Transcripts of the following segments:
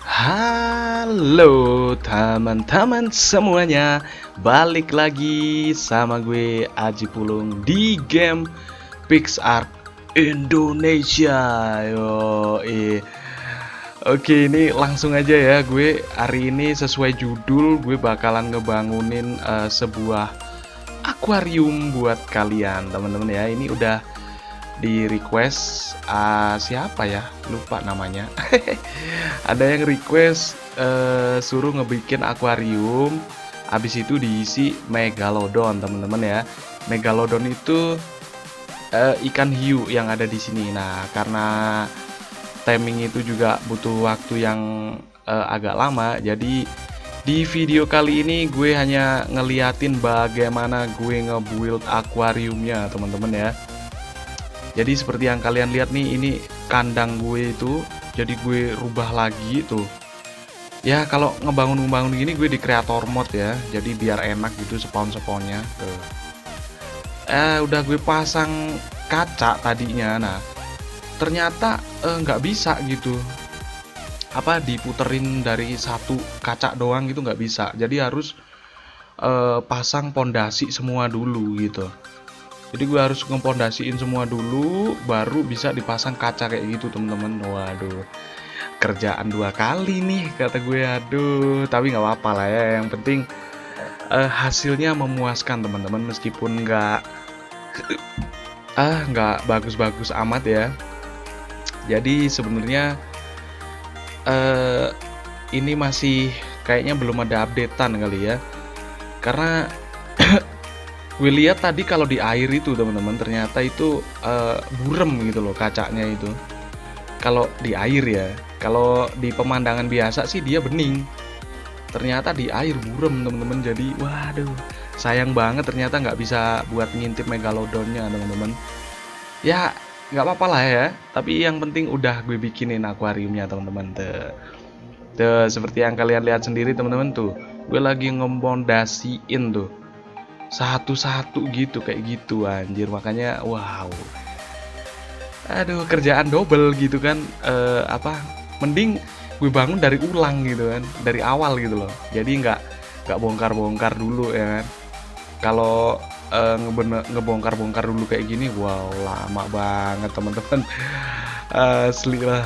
Halo teman-teman semuanya. Balik lagi sama gue Aji Pulung di game PixArt Indonesia. Yo, eh. Oke ini langsung aja ya gue. Hari ini sesuai judul gue bakalan ngebangunin uh, sebuah akuarium buat kalian teman-teman ya. Ini udah di request uh, siapa ya? Lupa namanya. Ada yang request uh, suruh ngebikin akuarium habis itu diisi megalodon teman-teman ya. Megalodon itu uh, ikan hiu yang ada di sini. Nah karena timing itu juga butuh waktu yang uh, agak lama jadi di video kali ini gue hanya ngeliatin bagaimana gue ngebuild akuariumnya teman-teman ya jadi seperti yang kalian lihat nih ini kandang gue itu jadi gue rubah lagi tuh. Ya kalau ngebangun-ngebangun gini gue di creator mode ya. Jadi biar enak gitu spawn-spawnnya. Eh udah gue pasang kaca tadinya. Nah ternyata eh, nggak eh, bisa gitu. Apa diputerin dari satu kaca doang gitu nggak bisa. Jadi harus eh, pasang pondasi semua dulu gitu jadi gue harus ngepondasiin semua dulu baru bisa dipasang kaca kayak gitu temen-temen. Waduh kerjaan dua kali nih kata gue. Aduh tapi nggak apa-apa lah ya. Yang penting uh, hasilnya memuaskan teman-teman meskipun nggak ah nggak bagus-bagus amat ya. Jadi sebenarnya uh, ini masih kayaknya belum ada updatean kali ya. Karena gue lihat tadi kalau di air itu teman-teman ternyata itu uh, burem gitu loh kacanya itu. Kalau di air ya kalau di pemandangan biasa sih dia bening. Ternyata di air burem teman-teman. Jadi waduh sayang banget ternyata nggak bisa buat ngintip megalodonnya teman-teman. Ya nggak apa-apa lah ya. Tapi yang penting udah gue bikinin akuariumnya teman-teman. Tuh tuh seperti yang kalian lihat sendiri teman-teman tuh. Gue lagi ngembondasiin tuh satu-satu gitu kayak gitu anjir. Makanya wow. Aduh kerjaan double gitu kan. Uh, apa mending gue bangun dari ulang gitu kan dari awal gitu loh. Jadi nggak nggak bongkar-bongkar dulu ya kan. Kalau uh, ngebongkar-bongkar dulu kayak gini wow lama banget teman-teman. Asli lah.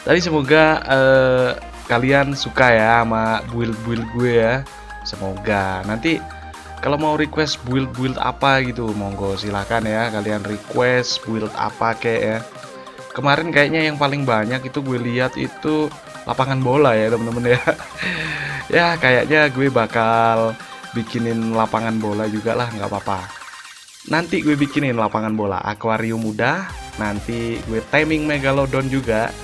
Tapi semoga uh, kalian suka ya sama build-build gue ya semoga. Nanti kalau mau request build-build apa gitu monggo silahkan ya. Kalian request build apa kayak ya. Kemarin kayaknya yang paling banyak itu gue lihat itu lapangan bola ya temen-temen ya. Ya kayaknya gue bakal bikinin lapangan bola juga lah nggak apa-apa. Nanti gue bikinin lapangan bola akuarium muda. Nanti gue timing megalodon juga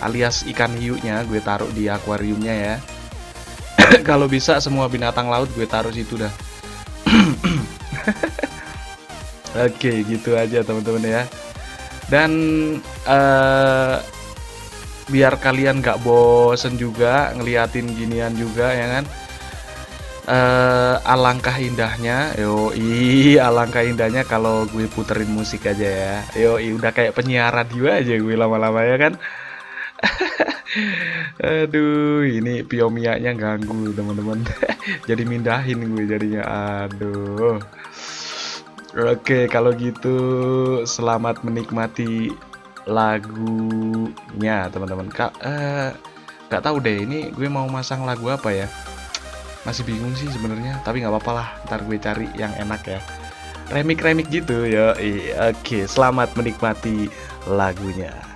alias ikan hiunya gue taruh di akuariumnya ya kalau bisa semua binatang laut gue taruh situ dah. Oke gitu aja teman-teman ya. Dan uh, biar kalian gak bosen juga ngeliatin ginian juga ya kan? Uh, alangkah indahnya yo i alangkah indahnya kalau gue puterin musik aja ya. Yo i udah kayak penyiar radio aja gue lama-lama ya kan aduh ini piomianya ganggu teman-teman. Jadi mindahin gue jadinya. Aduh. Oke kalau gitu selamat menikmati lagunya teman-teman. Kak eh, nggak tahu deh ini gue mau masang lagu apa ya? Masih bingung sih sebenarnya tapi nggak apa-apa lah. Ntar gue cari yang enak ya. Remik remik gitu ya oke selamat menikmati lagunya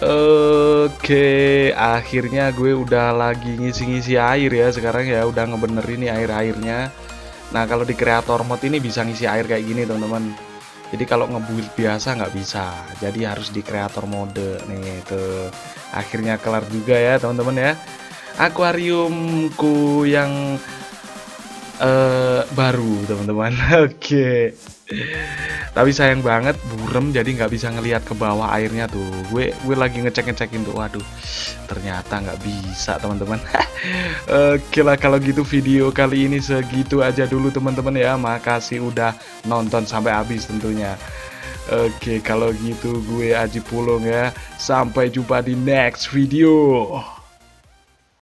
Oke, akhirnya gue udah lagi ngisi-ngisi air ya sekarang ya, udah ngebenerin nih air-airnya. Nah, kalau di kreator mode ini bisa ngisi air kayak gini, teman-teman. Jadi kalau ngebuild biasa nggak bisa. Jadi harus di kreator mode nih tuh. Akhirnya kelar juga ya, teman-teman ya. Akuariumku yang uh, baru, teman-teman. Oke. Tapi sayang banget burem jadi nggak bisa ngelihat ke bawah airnya tuh. Gue gue lagi ngecek ngecekin tuh waduh ternyata nggak bisa teman-teman. Oke lah kalau gitu video kali ini segitu aja dulu teman-teman ya. Makasih udah nonton sampai habis tentunya. Oke kalau gitu gue Aji Pulung ya. Sampai jumpa di next video